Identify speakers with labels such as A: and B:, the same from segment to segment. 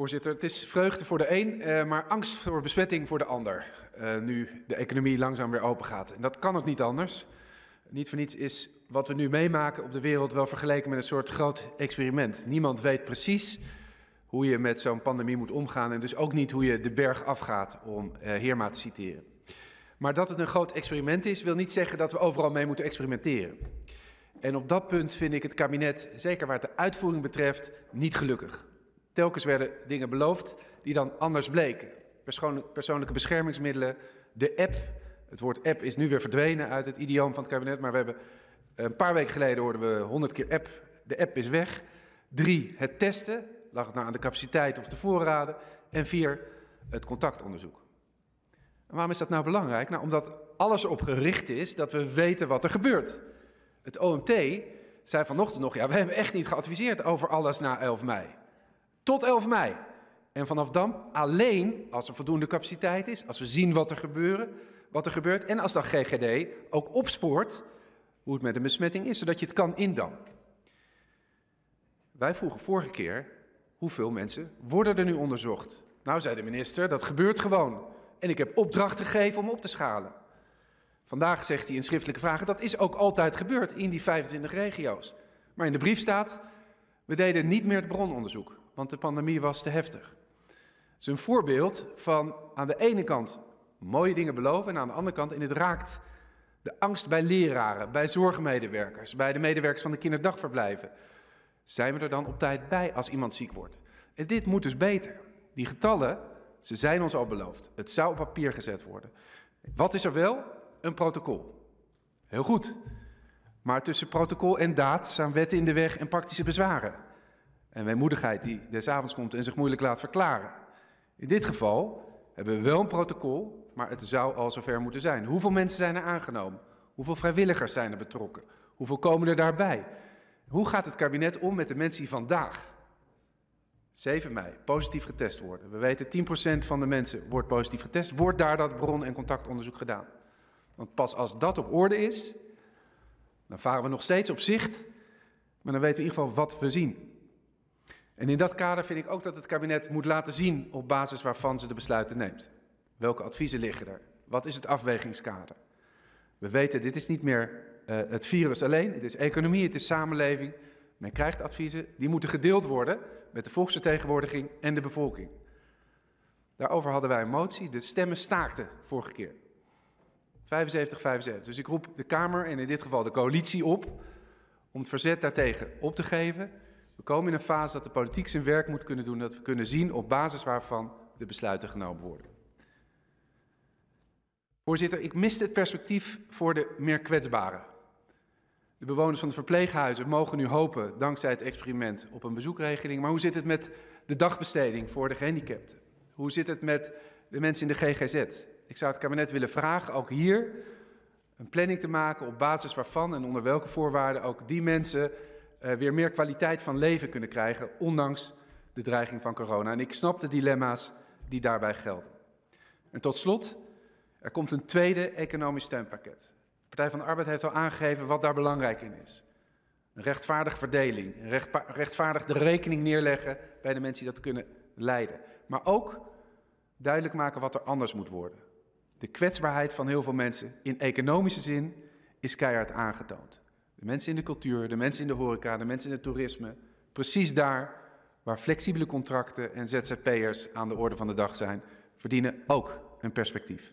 A: Voorzitter, het is vreugde voor de een, eh, maar angst voor besmetting voor de ander. Uh, nu de economie langzaam weer open gaat. En dat kan ook niet anders. Niet voor niets is wat we nu meemaken op de wereld wel vergeleken met een soort groot experiment. Niemand weet precies hoe je met zo'n pandemie moet omgaan en dus ook niet hoe je de berg afgaat, om uh, Heerma te citeren. Maar dat het een groot experiment is, wil niet zeggen dat we overal mee moeten experimenteren. En op dat punt vind ik het kabinet, zeker waar het de uitvoering betreft, niet gelukkig. Telkens werden dingen beloofd die dan anders bleken. Persoonlijke beschermingsmiddelen, de app. Het woord app is nu weer verdwenen uit het idioom van het kabinet, maar we hebben een paar weken geleden hoorden we honderd keer app. De app is weg. Drie, het testen. Lag het nou aan de capaciteit of de voorraden? En vier, het contactonderzoek. En waarom is dat nou belangrijk? Nou, omdat alles erop gericht is dat we weten wat er gebeurt. Het OMT zei vanochtend nog, ja, we hebben echt niet geadviseerd over alles na 11 mei. Tot 11 mei. En vanaf dan alleen als er voldoende capaciteit is, als we zien wat er, gebeuren, wat er gebeurt en als dan GGD ook opspoort hoe het met een besmetting is, zodat je het kan indammen. Wij vroegen vorige keer hoeveel mensen worden er nu onderzocht. Nou, zei de minister, dat gebeurt gewoon. En ik heb opdracht gegeven om op te schalen. Vandaag zegt hij in schriftelijke vragen, dat is ook altijd gebeurd in die 25 regio's. Maar in de brief staat, we deden niet meer het brononderzoek want de pandemie was te heftig. Het is een voorbeeld van aan de ene kant mooie dingen beloven en aan de andere kant in het raakt de angst bij leraren, bij zorgmedewerkers, bij de medewerkers van de kinderdagverblijven. Zijn we er dan op tijd bij als iemand ziek wordt? En dit moet dus beter. Die getallen, ze zijn ons al beloofd. Het zou op papier gezet worden. Wat is er wel? Een protocol. Heel goed. Maar tussen protocol en daad staan wetten in de weg en praktische bezwaren en weemoedigheid die des avonds komt en zich moeilijk laat verklaren. In dit geval hebben we wel een protocol, maar het zou al zover moeten zijn. Hoeveel mensen zijn er aangenomen? Hoeveel vrijwilligers zijn er betrokken? Hoeveel komen er daarbij? Hoe gaat het kabinet om met de mensen die vandaag, 7 mei, positief getest worden? We weten 10% van de mensen wordt positief getest. Wordt daar dat bron- en contactonderzoek gedaan? Want pas als dat op orde is, dan varen we nog steeds op zicht, maar dan weten we in ieder geval wat we zien. En in dat kader vind ik ook dat het kabinet moet laten zien op basis waarvan ze de besluiten neemt. Welke adviezen liggen er? Wat is het afwegingskader? We weten, dit is niet meer uh, het virus alleen, het is economie, het is samenleving. Men krijgt adviezen, die moeten gedeeld worden met de volksvertegenwoordiging en de bevolking. Daarover hadden wij een motie, de stemmen staakten vorige keer. 75, 75. Dus ik roep de Kamer en in dit geval de coalitie op om het verzet daartegen op te geven we komen in een fase dat de politiek zijn werk moet kunnen doen, dat we kunnen zien op basis waarvan de besluiten genomen worden. Voorzitter, ik miste het perspectief voor de meer kwetsbaren. De bewoners van de verpleeghuizen mogen nu hopen, dankzij het experiment, op een bezoekregeling. Maar hoe zit het met de dagbesteding voor de gehandicapten? Hoe zit het met de mensen in de GGZ? Ik zou het kabinet willen vragen, ook hier, een planning te maken op basis waarvan en onder welke voorwaarden ook die mensen weer meer kwaliteit van leven kunnen krijgen, ondanks de dreiging van corona. En ik snap de dilemma's die daarbij gelden. En tot slot, er komt een tweede economisch steunpakket. De Partij van de Arbeid heeft al aangegeven wat daar belangrijk in is. Een rechtvaardige verdeling, rechtvaardig de rekening neerleggen bij de mensen die dat kunnen leiden. Maar ook duidelijk maken wat er anders moet worden. De kwetsbaarheid van heel veel mensen in economische zin is keihard aangetoond. De mensen in de cultuur, de mensen in de horeca, de mensen in het toerisme. Precies daar waar flexibele contracten en ZZP'ers aan de orde van de dag zijn, verdienen ook een perspectief.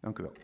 A: Dank u wel.